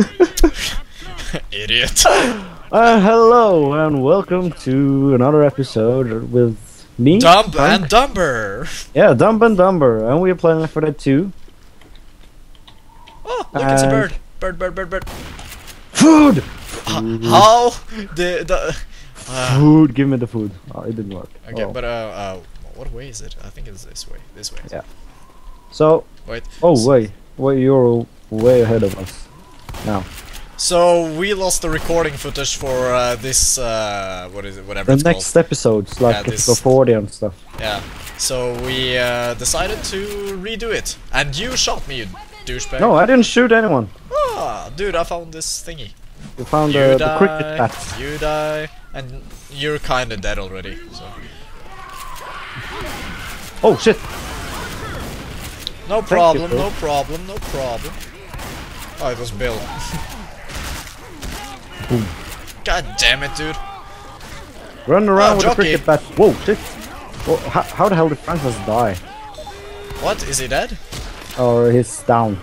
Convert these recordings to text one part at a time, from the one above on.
Idiot. Uh, hello and welcome to another episode with me. Dumb Frank. and dumber. Yeah, Dumb and Dumber, and we are playing for that too. Oh, look, it's a bird. Bird, bird, bird, bird. Food! How the the? Uh, Food, give me the food. Oh, it didn't work. okay, Oh. but uh, uh, what way is it? I think it's this way. This way. Yeah. So, Wait. oh wait, wait, you're way ahead of us. Now, So we lost the recording footage for uh, this. Uh, what is it? Whatever the it's next episodes, like Yeah, episode 40 and stuff. Yeah. So we uh, decided to redo it, and you shot me, you douchebag. No, I didn't shoot anyone. Ah, dude, I found this thingy. You found You the, die. the cricket bat. You die, and you're kinda dead already. So. Oh shit! No problem, no problem, no problem. Oh, it was Bill. Boom. God damn it, dude. Run around with the jockey. cricket bat. Whoa, shit! Well, how, how the hell did Francis die? What? Is he dead? Or he's down?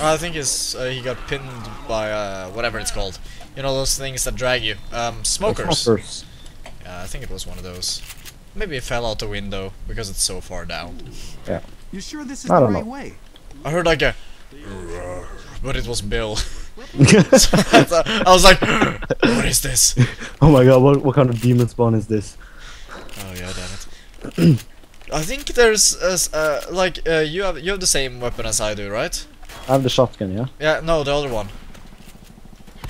I think he's, uh, he got pinned by uh, whatever it's called. You know those things that drag you. Um, smokers. Smokers. Yeah, I think it was one of those. Maybe it fell out the window because it's so far down. Yeah. You sure this is I the right know. way? I heard like a, but it was Bill. So I was like, what is this? Oh my god, what, what kind of demon spawn is this? Oh yeah, damn it. I think there's uh, uh, like uh, you have you have the same weapon as I do, right? I have the shotgun, yeah? Yeah, no, the other one.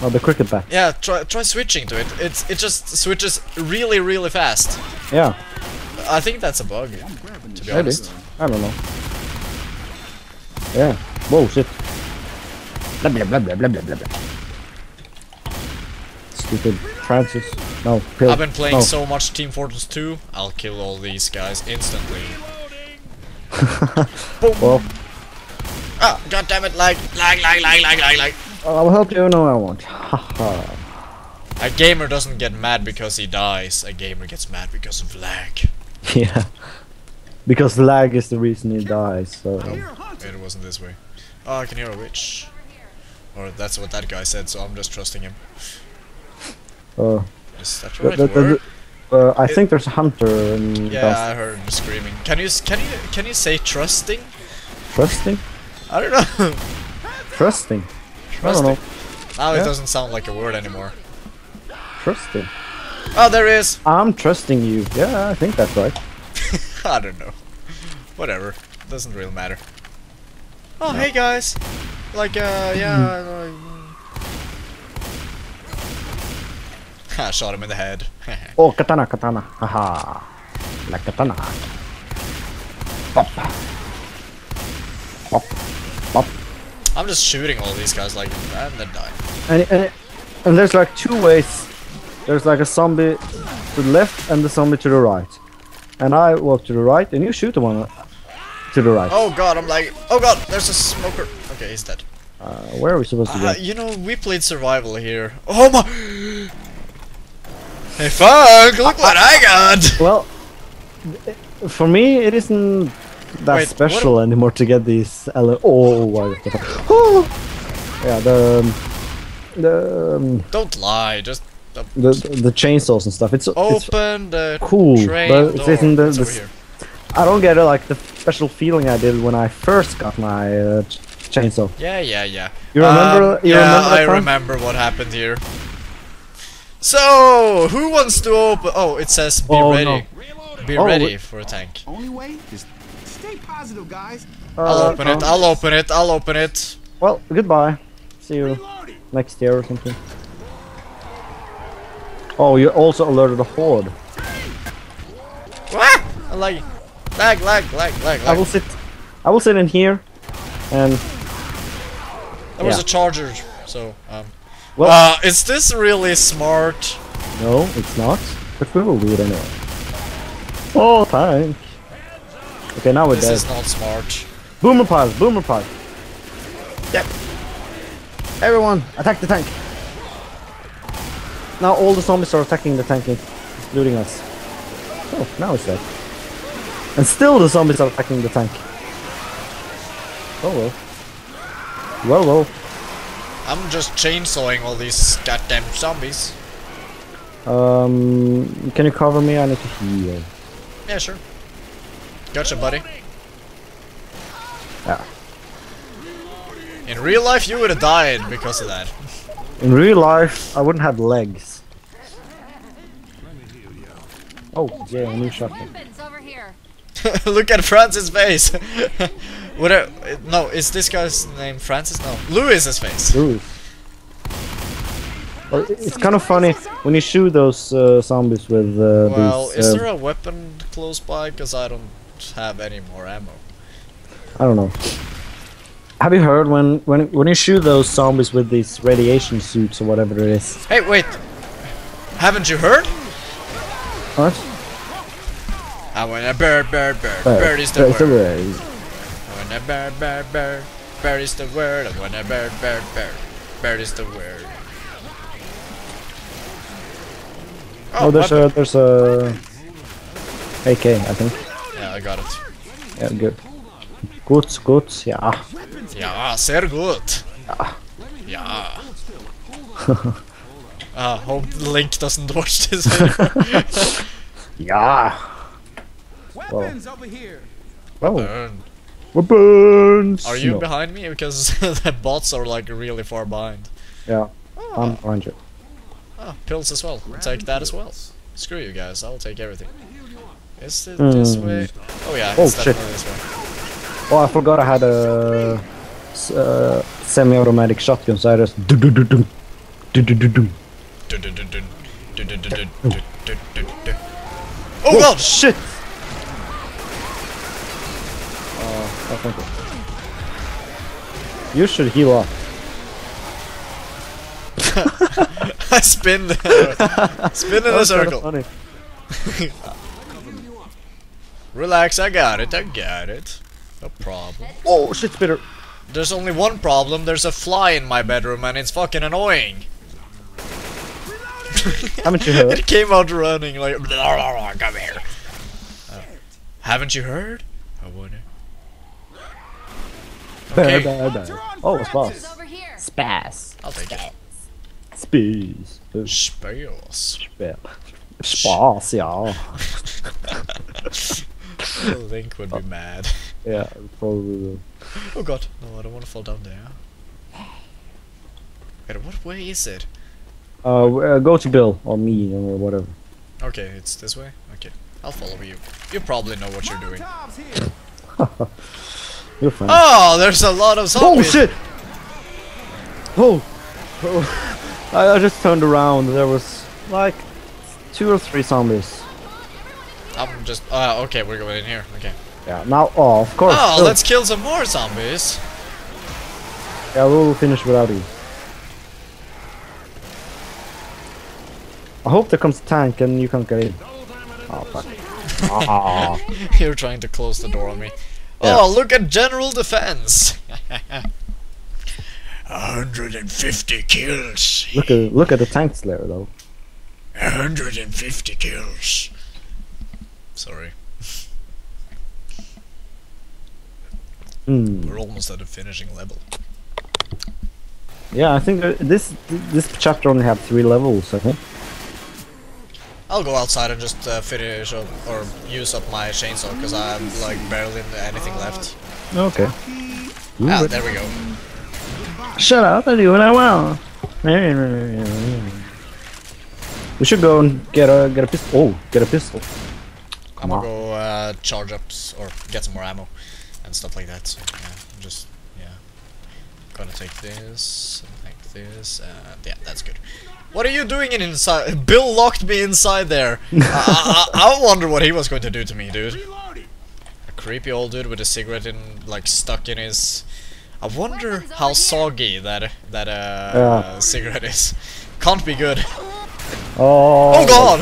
Oh, the cricket bat. Yeah, try try switching to it. It's it just switches really really fast. Yeah, I think that's a bug, I'm grabbing to the be Maybe. honest. I don't know. Yeah. Whoa, shit. Blah blah blah blah blah blah blah. Stupid Francis. No, Pill. I've been playing no. so much Team Fortress 2. I'll kill all these guys instantly. Boom. Well, Ah, god damn it! Lag, lag, lag, lag, lag, lag, lag. I'll help you. No, I won't. A gamer doesn't get mad because he dies. A gamer gets mad because of lag. yeah. Because lag is the reason he dies. So. It wasn't this way. Oh, I can hear a witch. Or that's what that guy said, so I'm just trusting him. Uh, Is that the the, right the, word? uh, I It- think there's a hunter in Yeah. I heard him screaming. Can you can you can you say trusting? Trusting? I don't know. Trusting. I don't know. Now it doesn't sound like a word anymore. Trusting. Oh, there is. I'm trusting you. Yeah, I think that's right. I don't know. Whatever. Doesn't really matter. Oh, hey guys. Like, uh, yeah. like, mm. I shot him in the head. Oh, katana, katana. Haha. La katana. Pop. Pop. Pop. I'm just shooting all these guys like, and then die. And, and, and there's like two ways. There's like a zombie to the left and the zombie to the right. And I walk to the right and you shoot the one to the right. Oh god, I'm like, oh god, there's a smoker. Okay, he's dead. Uh, where are we supposed to go? Uh, you know, we played survival here. Oh my! Hey, fuck! Look what I got! Well, for me, it isn't that Wait, special anymore to get these. Ele- oh, what the fuck? Oh! Yeah, the um, the, um, Don't lie, just uh, the the chainsaws and stuff. It's it's open the cool, train but it isn't the- It's the over s- here. I don't get it like the special feeling I did when I first got my uh, chainsaw. Yeah, yeah, yeah. You remember- Um, you yeah, remember I time? remember what happened here. So, who wants to open? Oh, it says be Oh, ready. Be Oh, ready for a tank. Only way is stay positive, guys. I'll Uh, open it. uh, I'll open it. I'll open it. Well, goodbye. See you next year or something. Oh, you also alerted a horde. Ah! I like lag, lag, lag, lag, I will sit. I will sit in here, and There was a charger, so um. Well- uh, is this really smart? no, it's not. But we will do it anyway. Oh, tank. Okay, now we're This dead. is not smart. Boomer pile, boomer pile. Yep. Everyone, attack the tank. Now all the zombies are attacking the tank, including us. Oh, now it's dead. And still the zombies are attacking the tank. Oh well. Well, well. I'm just chainsawing all these goddamn zombies. Um, can you cover me? I need to heal. Yeah, sure. Gotcha, buddy. Yeah. In real life, you would have died because of that. In real life, I wouldn't have legs. Oh, yeah, a new shotgun. Weapons over. Look at Francis' face. what? A, no, is this guy's name Francis? No, Louis's face. Ooh. Well, it's kind of funny when you shoot those uh, zombies with uh, Well, these. is uh, there a weapon close by? Cause I don't have any more ammo. I don't know. Have you heard when when when you shoot those zombies with these radiation suits or whatever it is? Hey, wait. Haven't you heard? What? I want a bird, bird, bird. Uh, Bird is the there's a word. way. I want a bird, bird, bird. Bird is the word. I want a bird, bird, bird. Bird is the word. Oh, there's weapon. a there's a AK, I think. Yeah, I got it. Yeah, good. Good, good, yeah. Ja, sehr gut. Ja. Ah, hope Link doesn't watch this. Yeah. Weapons over here. Oh, Burn. Weapons. Are you No. behind me? Because the bots are like really far behind. Yeah, I'm behind you. Ah, pills as well. I'll take that as well. Screw you guys, I'll take everything. Is it this Hmm. way? Oh yeah, Oh, it's shit. definitely this way. Oh, I forgot I had a s- uh, semi-automatic shotgun, so I just do do do do do do do do. Dun, dun, dun, dun. Uh, I think you should heal up. I spin spin in a circle. funny. Relax, I got it, I got it. No problem. Oh shit, spitter! There's only one problem, there's a fly in my bedroom and it's fucking annoying. Haven't you heard? It came out running like, come here. Uh, haven't you heard? I wonder. Bear, Okay, bear, bear. Oh, spas. Over here. Spas. I'll take it. Space. Spells. Spell. Spas, yeah. Link would be mad. Yeah, probably will. Oh god, no, I don't want to fall down there. Wait, what way is it? Uh, uh, go to Bill or me or whatever. Okay, it's this way? Okay, I'll follow you. You probably know what you're doing. You're fine. Oh, there's a lot of zombies. Oh zombies! shit! Oh, oh. I, I just turned around. There was like two or three zombies. I'm just, uh, okay, we're going in here, okay. Yeah. Now, oh, of course. Oh, sure. let's kill some more zombies! Yeah, we'll finish without you. I hope there comes a tank and you can't get in. Oh fuck. Ah. You're trying to close the door on me. Yeah. Oh, look at general defense! 150 kills! look at look at the tank slayer though. 150 kills! Sorry, Hmm. we're almost at the finishing level. Yeah, I think uh, this this chapter only had three levels. I think. I'll go outside and just uh, finish up or use up my chainsaw because I have like barely anything left. Okay. Ah, there we go. Shut up! I do what I want. We should go and get a get a pistol. Oh, get a pistol. I'm gonna go uh, charge up or get some more ammo and stuff like that. So yeah, I'm just yeah, gonna take this, take this, and yeah, that's good. What are you doing in inside? Bill locked me inside there. I, I, I wonder what he was going to do to me, dude. A creepy old dude with a cigarette in like stuck in his. I wonder how over here. soggy that that uh, Yeah. cigarette is. Can't be good. Oh. Oh god!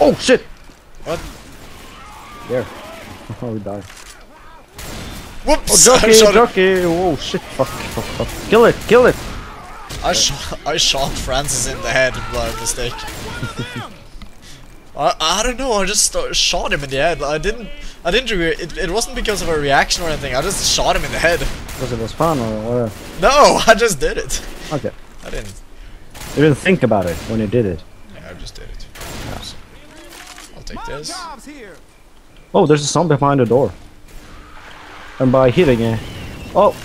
Oh shit! What? There. Oh, we died. Whoops! Oh, I, jockey, shot jockey! Oh shit! Fuck, fuck, fuck! Kill it! Kill it! I shot I shot Francis in the head by mistake. I I don't know. I just st- shot him in the head. I didn't I didn't. Re it, it wasn't because of a reaction or anything. I just shot him in the head. Because it was fun or whatever. No, I just did it. Okay. I didn't. You didn't think about it when you did it. Yeah, I just did it. I'll take this. Oh, there's a zombie behind the door. And by hitting it... Oh!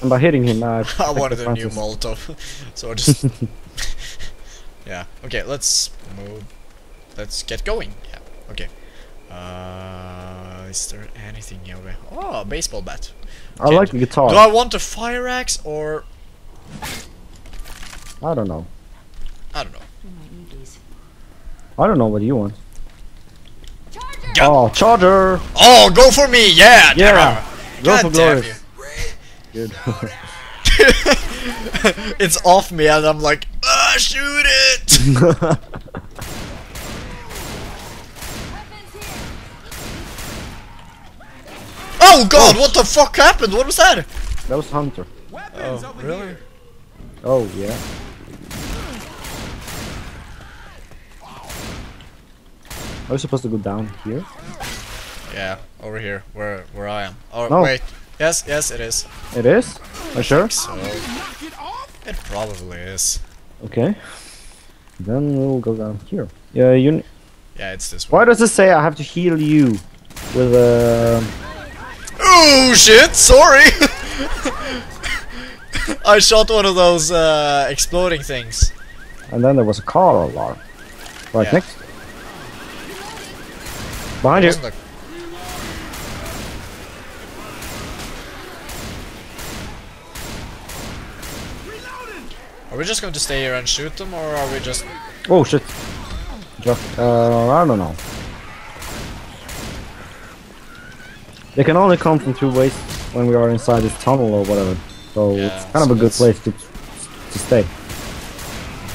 And by hitting him, I... I wanted a new. Molotov, so I just. yeah. Okay. Let's move. Let's get going. Yeah. Okay. Uh, is there anything here? Oh, a baseball bat. I like the guitar. Do I want a fire axe or I don't know. I don't know. We might need these. I don't know what you want. God. Oh, charger! Oh, go for me! Yeah. Yeah. Go God for damn Glorious. Good. it's off me and I'm like, ah, shoot it! oh god, what the fuck happened? What was that? that was Hunter. Weapons Oh, over really? here. Oh, yeah. Are we supposed to go down here? Yeah, over here, where where I am. Oh No. wait, yes, yes, it is. It is? Are you sure? So it probably is. Okay. Then we'll go down here. Yeah, you. Yeah, it's this Why does it say I have to heal you with uh, Oh shit! Sorry. I shot one of those uh, exploding things. and then there was a car alarm right Yeah. next. Behind you. Are we just going to stay here and shoot them, or are we just? Oh shit. Just, uh, I don't know. They can only come from two ways when we are inside this tunnel or whatever. So Yeah, it's kind of a good place to to stay.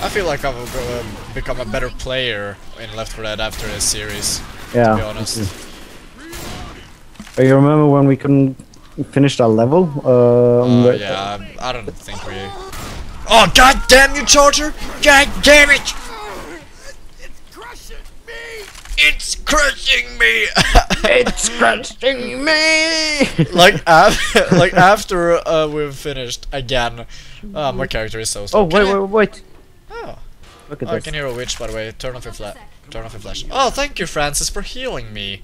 I feel like I've uh, become a better player in Left 4 Dead after this series. Yeah. To be honest. You remember when we couldn't finish that level? Uh, Uh, yeah, I, I don't think we. Oh god damn you, Charger! God damn it! It's crushing me. It's crushing me! It's crushing me! like af- like after uh, we've finished again, uh, my character is so slow. oh, Can wait, wait, wait. Oh, Look at oh, I can hear a witch by the way. Turn off your flash. Turn off your flash. Oh, thank you, Francis, for healing me.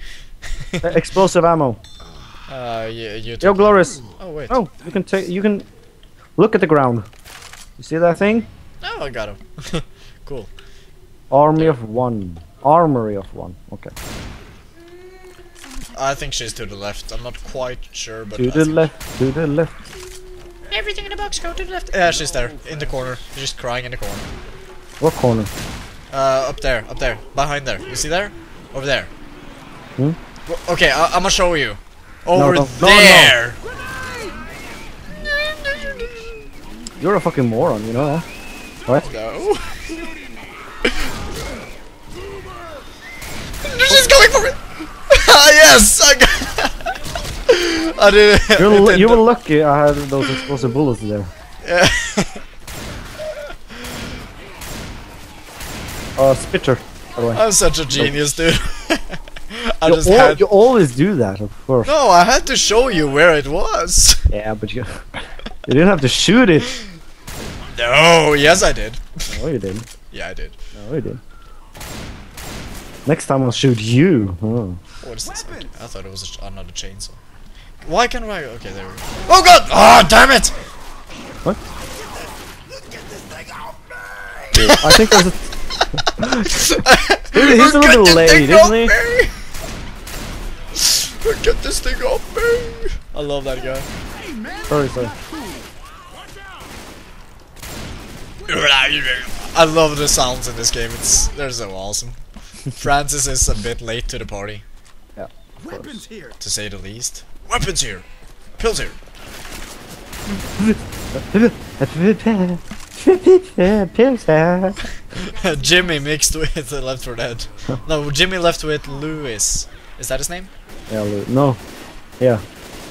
Uh, explosive ammo. Uh, yeah, you. Yo, took- Glorious. Oh wait. Oh, you can take. You can look at the ground. You see that thing? Oh, I got him. cool. Army of one. Armory of one. Okay. I think she's to the left. I'm not quite sure, but To I the think- left. To the left. Everything in the box, go to the left. Yeah, she's there, in the corner. She's just crying in the corner. What corner? Uh, up there, up there, behind there. You see there? Over there. Hmm? Okay, I- I'm gonna show you. Over no, no, no. You're a fucking moron, you know that? What? No. She's going for it. Ah, yes, I got. I did. it You're lu- did you were lucky I had those explosive bullets there. Yeah. Uh, Spitter. By the way. I'm such a genius, dude. I you, just al- had. you always do that, of course. No, I had to show you where it was. Yeah, but you you didn't have to shoot it. No, yes, I did. No, you didn't. Yeah, I did. No, you did. Next time I'll shoot you. Oh. What is this? Okay, I thought it was a ch- another chainsaw. Why can't I? Okay, there we go. Oh god! Ah, damn it! What? I think there's a. He's a little late, isn't he? Get this thing off me! I love that guy. Sorry, sorry. I love the sounds in this game. It's they're so awesome. Francis is a bit late to the party, Yeah. Weapons here. to say the least. Weapons here, pills here. Jimmy mixed with uh, Left 4 Dead. No, Jimmy left with Louis. Is that his name? yeah, Lou- no. Yeah.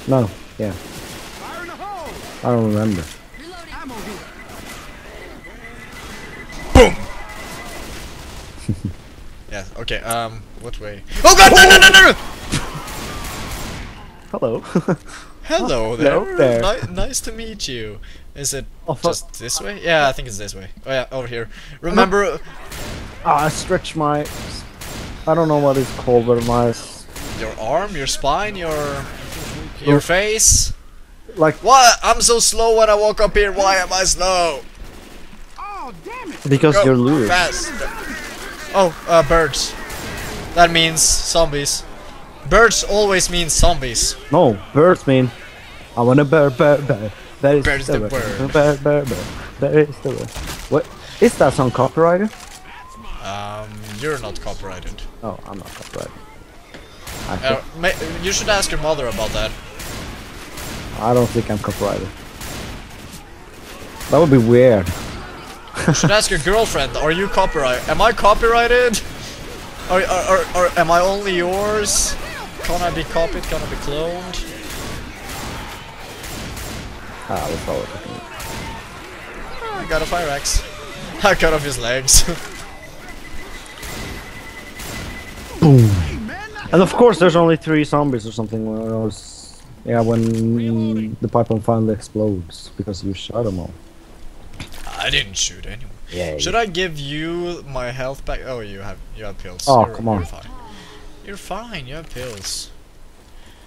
No. Yeah. Fire in the hole. I don't remember. Yeah. Okay. Um. What way? Oh God! No! No! No! No! no! Hello. Hello there. Hello there. Ni- nice to meet you. Is it Oh, just this way? Yeah, I think it's this way. Oh yeah, over here. Remember, Ah, I stretch my. I don't know what it's called, but my your arm, your spine, your your face. like What? I'm so slow when I walk up here. Why am I slow? Oh, damn it! because Go you're lured. fast. Oh, uh, birds. That means zombies. Birds always mean zombies. No, birds mean. I want a bird, bird, bird. That is Bird's the word. Bird, bird, bird. That is the word. What is that song copyrighted? Um, you're not copyrighted. Oh, I'm not copyrighted. Uh, you should ask your mother about that. I don't think I'm copyrighted. That would be weird. You should ask your girlfriend. Are you copyright? Am I copyrighted? Or, or, or, or am I only yours? Can I be copied? Can I be cloned? Ah, that's all. it I got a fire axe. I cut off his legs. Boom. And of course, there's only three zombies or something. When yeah, when the pipeline finally explodes because you shot them all. I didn't shoot anyone. Yeah. Should I give you my health back? Oh, you have you have pills. Oh, You're- come on. You're fine. You're fine. You have pills.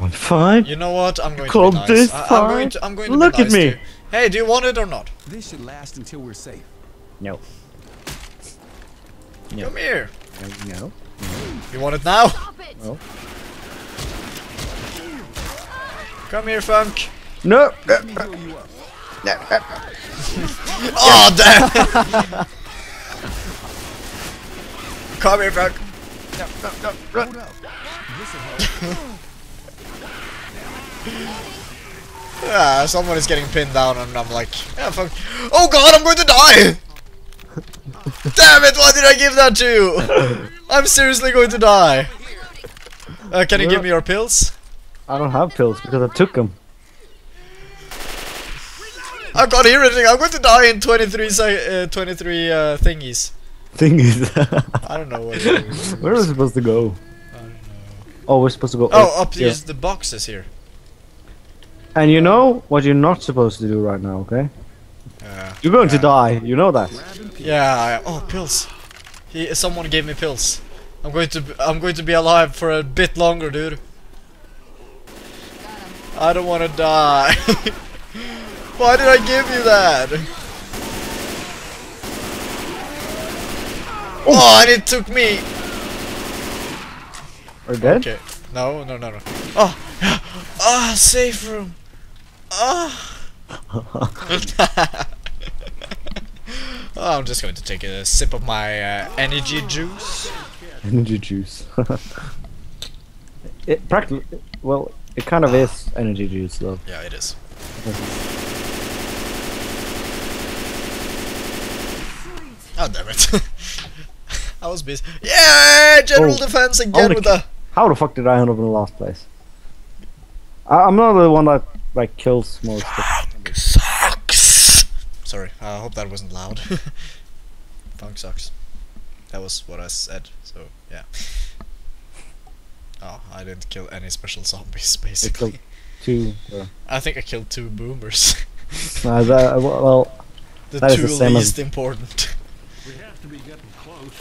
I'm fine. You know what? I'm going Call to be nice. this I, am going to. I'm going to Look be at me. to you. Hey, do you want it or not? This should last until we're safe. No. Yeah. Come here. No. You want it now? Stop it! No. Come here, Func. No. Let me heal you up. Oh damn! Come here, Func. Hold up. This'll help. Ah, someone is getting pinned down, and I'm like, yeah, fuck. Oh god, I'm going to die! Damn it! Why did I give that to you? I'm seriously going to die. Uh, can you give me your pills? I don't have pills because I took them. I can't hear anything. I'm going to die in 23 se- uh, 23 uh, thingies. Thing is, I don't know what. do. where are we supposed to go? I don't know. Oh, we're supposed to go. Oh, up here's the boxes here. And you know what you're not supposed to do right now, okay? Uh, You're going to die. You know that. yeah. I, oh, pills. He, someone gave me pills. I'm going to. I'm going to be alive for a bit longer, dude. I don't want to die. Why did I give you that? Oh, and it took me. Are dead? Okay. No, no, no, no. Oh, ah, safe room. Ah. oh, I'm just going to take a sip of my uh, energy juice. Energy juice. it practically, well, it kind of is energy juice though. Yeah, it is. Oh damn it! I was busy. Yeah, general Oh, defense again with the. How the fuck did I end up in the last place? I, I'm not the one that like kills most. Stuff. sucks. Sorry, I hope that wasn't loud. Func sucks. That was what I said. So yeah. Oh, I didn't kill any special zombies, basically. two. Uh, I think I killed two boomers. that, well, the That is two the same as- least important. We have to be getting close.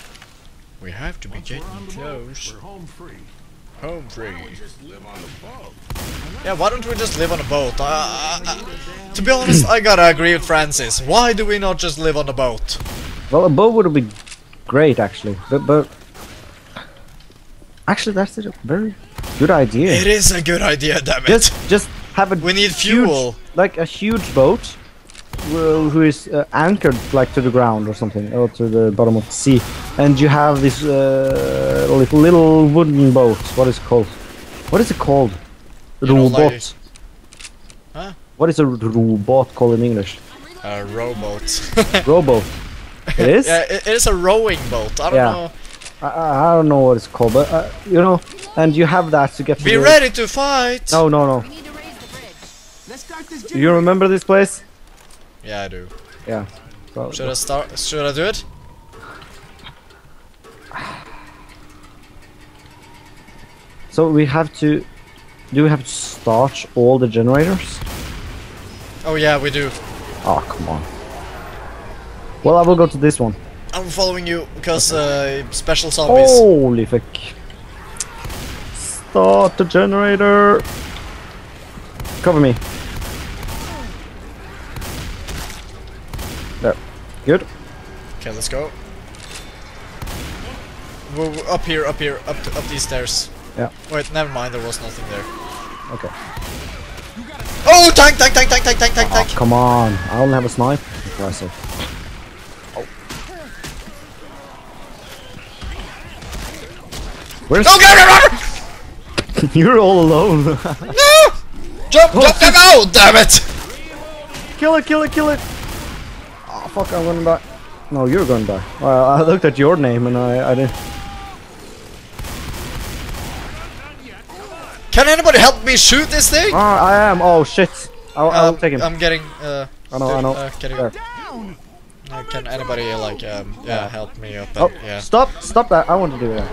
We have to be Once we're getting boat, close. We're home free. Home free. Just live on the boat. Yeah, why don't we just live on a boat? Uh, uh, uh, to be honest, I gotta agree with Francis. Why do we not just live on a boat? well, a boat would be great actually, but but actually that's a very good idea. It is a good idea, damn it. Just just have a We need huge- fuel. like a huge boat well, who is uh, anchored like to the ground or something or to the bottom of the sea and you have this uh, little, little wooden boat what is it called what is it called You know, robot like- Huh? what is a robot called in english A rowboat. rowboat it is yeah, it, it is a rowing boat. I don't Yeah. know. I, I I don't know what it's called but uh, you know and you have that to get Be ready to fight! no no no We need to raise the bridge. Let's start this do you remember this place Yeah, I do. yeah so, Should I start? Should I do it? So we have to do we have to start all the generators? Oh yeah, we do. Oh, come on. Well, I will go to this one. I'm following you because uh, special zombies. Holy fuck. Start the generator. Cover me. Good. Okay, let's go. We're up here, up here, up up these stairs. Yeah. Wait, never mind. There was nothing there. Okay. Oh, tank, tank, tank, tank, tank, tank, tank, Oh, tank. come on. I only have a snipe. Impressive. Where's No, get it, You're all alone. No! Jump, oh, jump, jump! Oh, damn it! kill it, kill it, kill it. Fuck, I'm gonna die. No, you're gonna die. Well, I looked at your name and I, I didn't. Can anybody help me shoot this thing? Ah, I am. Oh shit. I'll, I'll Um, take him. I'm getting. Uh, I know, I know. Uh, getting, uh, can anybody uh, like um, yeah help me up? Oh, yeah. stop, stop that. I want to do that.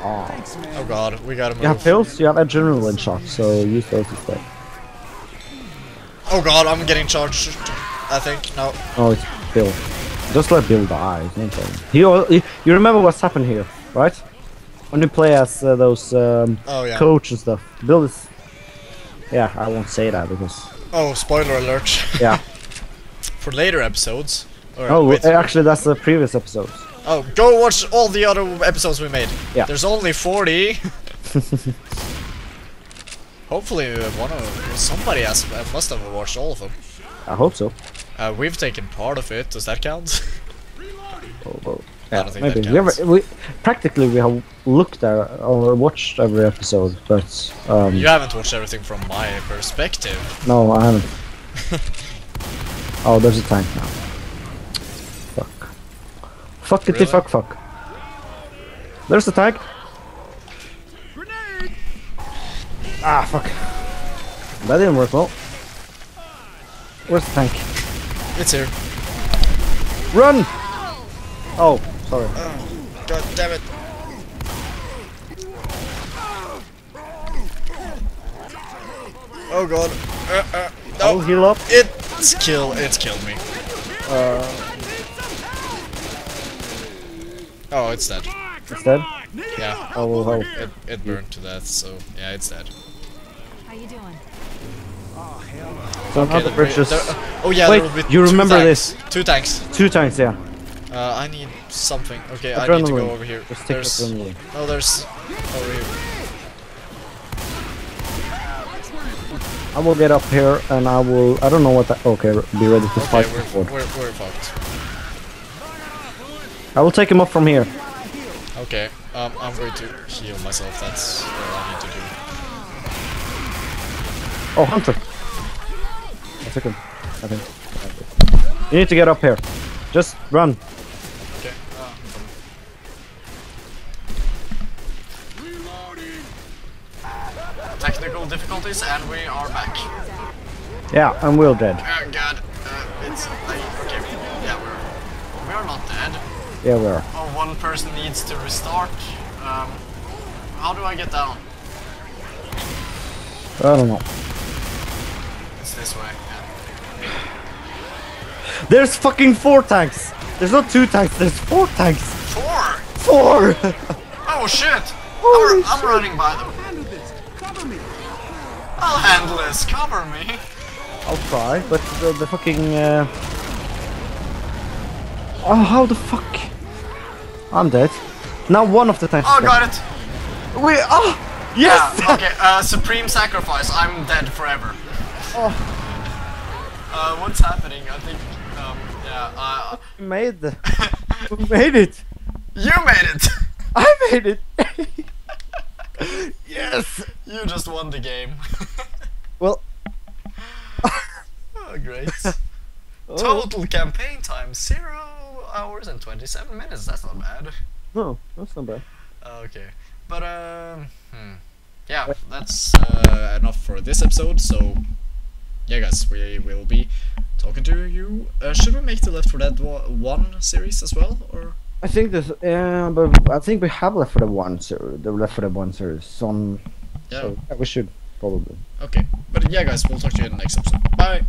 Oh. Oh god, we gotta move. You have pills, you have adrenaline shots, so use those instead. Oh god, I'm getting charged. I think no. Oh, it's Bill. Just let Bill die. no. He, you, you remember what's happened here, right? When you play as uh, those um, Oh yeah. coach and stuff. Bill is. Yeah, I won't say that because. Oh, spoiler alert. Yeah. For later episodes. Oh, wait. actually, that's the previous episodes. Oh, go watch all the other episodes we made. Yeah. There's only 40. Hopefully, uh, one of somebody has must have watched all of them. I hope so. Uh, we've taken part of it. Does that count? Oh, oh. I Yeah, don't think that maybe. We, counts. have, we practically we have looked at or watched every episode, but um, you haven't watched everything from my perspective. no, I haven't. oh, there's a tank now. Fuck. Fuck it, Really? fuck, fuck. There's the tank. Grenade! Ah, fuck. That didn't work well. Where's the tank? It's here. Run! Oh, sorry. Oh, God damn it. Oh god. Uh, uh, I'll no. heal up. It's kill. It's killed me. Oh, it's dead. It's dead. Yeah. Oh, will help. It, it burned to death, so yeah, it's dead. How you doing? So now the there- bridge is oh yeah, Wait, there will be you remember tanks. Two tanks. two tanks, yeah. Uh, I need something. Okay, I need to go over here. Just There's. adrenaline. Oh, there's. Over here. I will get up here and I will. I don't know what that. Okay, be ready to Okay, fight we're, we're, we're fucked. I will take him up from here. Okay, um, I'm going to heal myself. That's what I need to do. Oh, Hunter. Took him. I think. You need to get up here. Just run. Okay. Uh, Technical difficulties, and we are back. Yeah, and we're dead. Oh god, uh, it's like okay, yeah, we're we are not dead. Yeah, we are. Oh, one person needs to restart. Um, how do I get down? I don't know. It's this way. Yeah. There's fucking four tanks. There's not two tanks. There's four tanks. Four. Four. Oh shit! Holy I'm, I'm running by them. Handle this. Cover me. I'll handle this. Cover me. I'll try, but the, the fucking. Uh... Oh, how the fuck? I'm dead. Now one of the tanks. Oh, is got it. We. Oh, yes. Yeah, okay, uh, supreme sacrifice. I'm dead forever. Oh. Uh, what's happening? I think, um, yeah, uh, made the. we made it. you made it! I made it. yes. you just won the game. Well. oh, great. Total campaign time, 0 hours and 27 minutes. That's not bad. No, that's not bad. Okay, but um, hmm. yeah, that's uh, enough for this episode. So, yeah, guys, we will be talking to you. Uh, should we make the Left 4 Dead One series as well, or I think this. Yeah, but I think we have Left 4 Dead One series. The Left 4 Dead One series on Yeah. So yeah, we should probably. Okay. But yeah, guys, we'll talk to you in the next episode. Bye.